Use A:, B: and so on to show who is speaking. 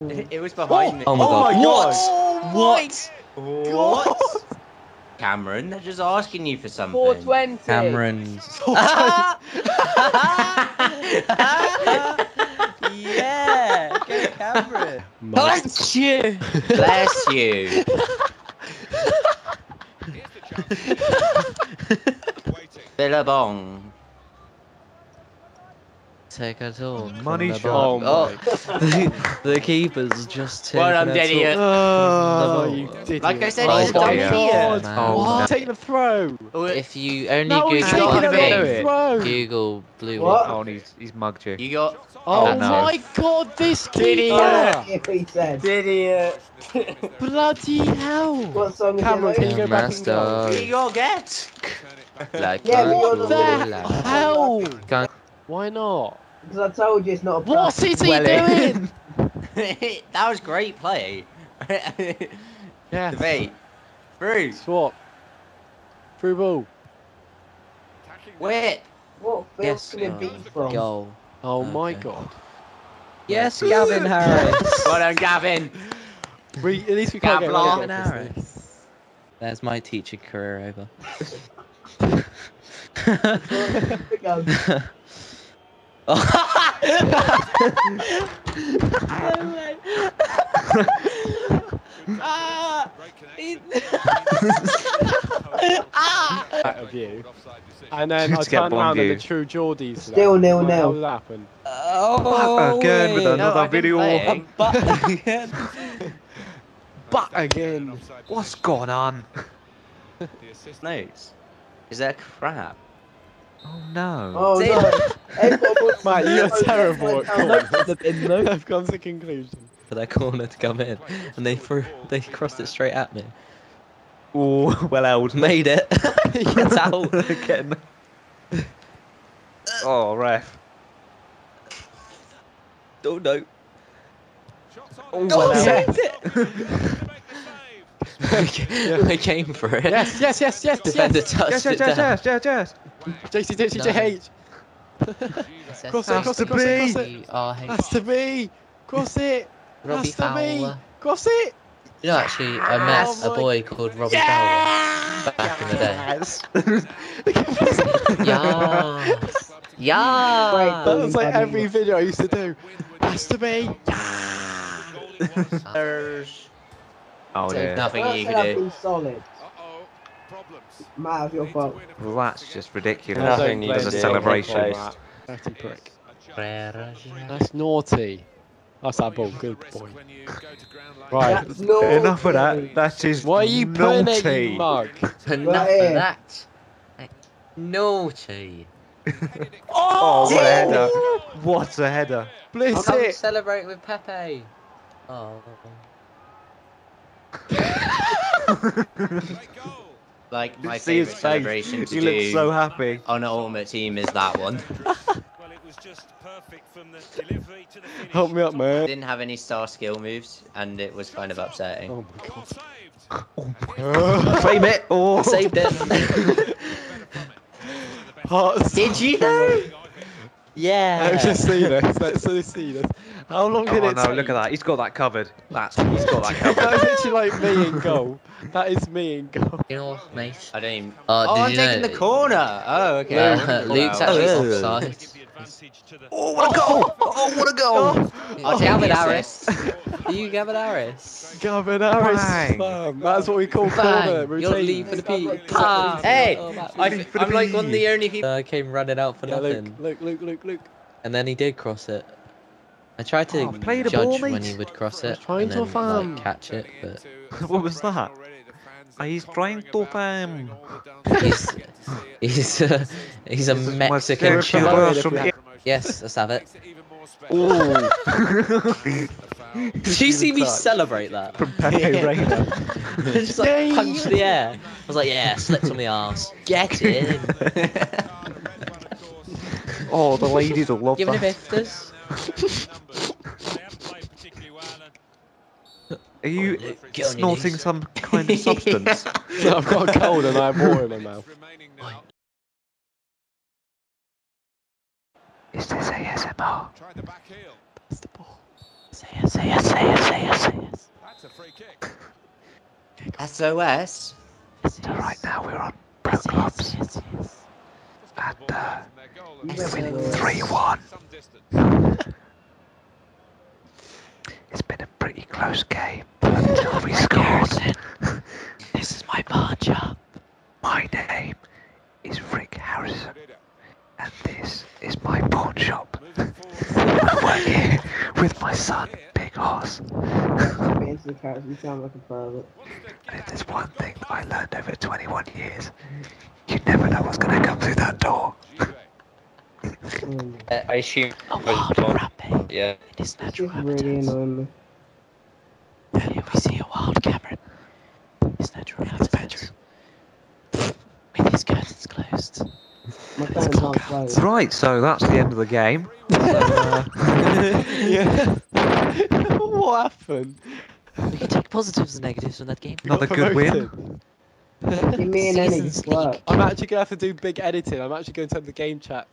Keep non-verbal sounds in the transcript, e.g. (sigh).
A: It was behind me.
B: Oh my oh god.
A: What?
B: What?
A: What? Cameron, they're just asking you for something.
C: 420.
B: Cameron's. (laughs) yeah, go Cameron.
C: Thank you.
A: Bless you. (laughs) Billabong.
B: Take it all.
D: Money
B: from the
D: shot.
B: bottom. Oh, oh. (laughs) the, the keeper's just taken
A: Well done,
B: it
A: idiot.
D: Oh, you idiot.
A: Like I said,
B: Oh,
A: he's a
B: God.
A: dumb idiot.
B: Oh,
D: oh,
C: oh
D: What?
C: Take the throw.
B: If you only
C: No,
B: Google
C: taking
A: the
C: a
A: thing.
B: Google blue
E: What?
D: Oh, and he's, he's mugged you.
A: You got
C: Oh
B: Oh, no.
C: my god, this
A: Idiot.
C: keeper!
E: Uh, if
A: idiot.
C: Uh, (laughs) Bloody hell!
E: What song is
C: Cameron, can you go back and
B: Master.
C: go?
A: You got get.
B: Like
E: Yeah, but
B: Google
E: you're
C: What the
B: Black.
C: hell? Why not?
E: Because I told you it's not a prank.
C: What's is he doing? (laughs) (laughs)
A: that was great play. (laughs)
C: Yeah.
A: Debate. Through.
C: Swap. Through ball.
A: Wait.
E: What film
B: Yes,
E: can it be
B: uh,
E: from?
B: Goal.
C: Oh my god.
B: Yes, Gavin Harris.
A: Well done, Gavin.
C: We, at least we can't get
A: Gabla.
C: rid of this.
B: There's my teaching career over.
E: Go.
C: Ah! Out of you. And then I
D: Just get
C: turned
D: one
C: around and
D: view.
C: the true Geordies.
E: Still nil
C: What the hell
E: nil.
C: did that happen?
B: oh,
D: again with
B: wait.
D: another
A: No, I didn't
D: video.
A: play. (laughs)
B: But again.
C: But again.
D: What's going on?
A: Notes. Is that crap?
D: Oh no.
E: Oh
A: See?
E: no. Everyone wants to
C: Mate, you're terrible at corners. (laughs) I've come to the conclusion.
B: For that corner to come in, and they threw, they crossed it straight at me.
D: Oh, (laughs) well held.
B: Made it. (laughs) Gets out.
D: Getting... Oh, ref.
B: Oh no.
D: Oh,
B: Oh,
D: well held.
B: saved it. I came for it.
C: Yes, yes, yes, yes,
B: Defender
C: yes.
B: touched
D: Yes,
B: it
D: yes,
B: down.
D: yes, yes, yes, yes.
C: JC, JC,
B: No.
C: JH. Cross it,
D: Has
C: cross
D: to
C: it, cross it, cross
D: be.
C: it. Has to be. Cross it.
B: Robbie
C: Has to be.
B: Fowler.
C: Cross it.
B: You know, actually, I met
C: Oh
B: a
C: my-
B: boy called Robbie
C: Yeah!
B: Fowler back in the day.
D: Yes.
B: Yes. (laughs) Yeah.
E: Great
C: That was like every video I used to do. Has to be.
A: There's
D: Oh, yeah.
A: nothing you can do.
E: solid. Matt, it's your fault.
D: Well, that's just ridiculous.
C: Nothing
D: As a celebration.
C: Dirty prick. That's naughty. That's that ball. Good boy. Right.
E: That's.
D: Enough of that. That is
C: Why are you putting it,
D: naughty.
C: you mug?
B: Enough of that. Naughty. (laughs)
D: Oh, what a oh, header. What a header.
C: Bliss
B: Come
C: it.
B: celebrate with Pepe. Oh. (laughs) (laughs)
A: like my
D: See
A: favorite celebration to
D: He
A: do
D: looks so happy.
A: on an ultimate team is that one. (laughs) (laughs)
F: Well, it was just perfect from the delivery to the finish.
C: Help me up, man.
A: Didn't have any star skill moves, and it was kind of upsetting.
C: Oh my god.
F: Saved.
D: Claim it. Oh. (laughs)
B: Saved it.
C: Hearts.
A: Did you though?
B: Yeah.
C: Let's just see this. Let's just see this. How long did
D: Oh
C: it
D: no,
C: take?
D: look at that. He's got that covered. That's he's got that
C: That (laughs)
D: covered.
C: that is literally like me in goal. That is me in goal.
B: You know what, mate?
A: I don't even.
B: Uh,
A: oh,
B: did
A: I'm
B: you
A: taking
B: know
A: the corner. Oh, okay.
B: Uh, Luke's actually
D: Oh.
B: offside.
F: Give the advantage to the
D: Oh, what a oh. goal! Oh, what a goal!
A: I'll take
B: Gavin Harris. Are (laughs) you Gavin Harris?
C: Gavin Harris.
D: Bang.
C: Bam. That's what we call corner
B: Bang! You're
C: routine.
B: lead for the P.
A: Hey,
B: Oh,
A: I,
D: for the
A: I'm like one of the
D: lead.
A: only people.
B: I came running out for
C: Yeah,
B: nothing.
C: Luke, Luke, Luke, Luke, Luke.
B: And then he did cross it. I tried to
D: Oh, play the
B: judge
D: ball,
B: when he would cross it
C: trying
B: and
C: to
B: then
C: farm.
B: like, catch it, but (laughs)
D: What was that? He's trying to farm.
B: he's he's uh, he's a
D: This
B: Mexican
D: sexual
B: chef. Yes, let's have it.
D: Oh.
B: Did you see me celebrate that?
D: from Pepe Reina. (laughs)
B: Just like punched the air. I was like, yeah, slipped on the arse. Get in. (laughs)
D: Oh, the ladies will love
B: Giving him
D: that.
B: ifters. (laughs)
D: Are you
B: Luke, get your
D: snorting some kind of substance? (laughs)
C: No, I've got a cold and I have water in my mouth.
D: Is this ASMR?
F: Tried the back heel.
C: That's the ball.
B: Say yes, say yes, say yes, say yes, say yes.
G: That's a free kick.
A: SOS.
B: So right now we're on pro clubs. Yes, yes,
G: And, uh,
A: Yes,
G: winning 3-1. Some distance.
D: It's been a pretty close game until we scored.
B: This is my punch up.
D: My name is Rick Harrison, and this is my pawn shop.
G: Moving forward.
D: I work here with my son, Big Hoss.
E: Fancy the cards, you sound like a private.
D: And if there's one thing I learned over 21 years, you never know what's going to come through that door. (laughs)
H: I assume.
B: Oh, a
H: was
B: wild
H: gone. Yeah.
E: It's
B: natural
E: just really
B: habitat.
E: annoying me.
B: Here we see a wild Cameron. His natural habitat. With his curtains closed.
E: My phone's not closed.
D: Right, so that's the end of the game. Uh, (laughs)
C: yeah. (laughs) what happened?
B: We can take positives and negatives from that game.
C: We got
D: Another good win.
C: promoted.
E: Give me an any
B: Seasons
E: work.
B: League.
C: I'm actually gonna have to do big editing. I'm actually going to turn the game chat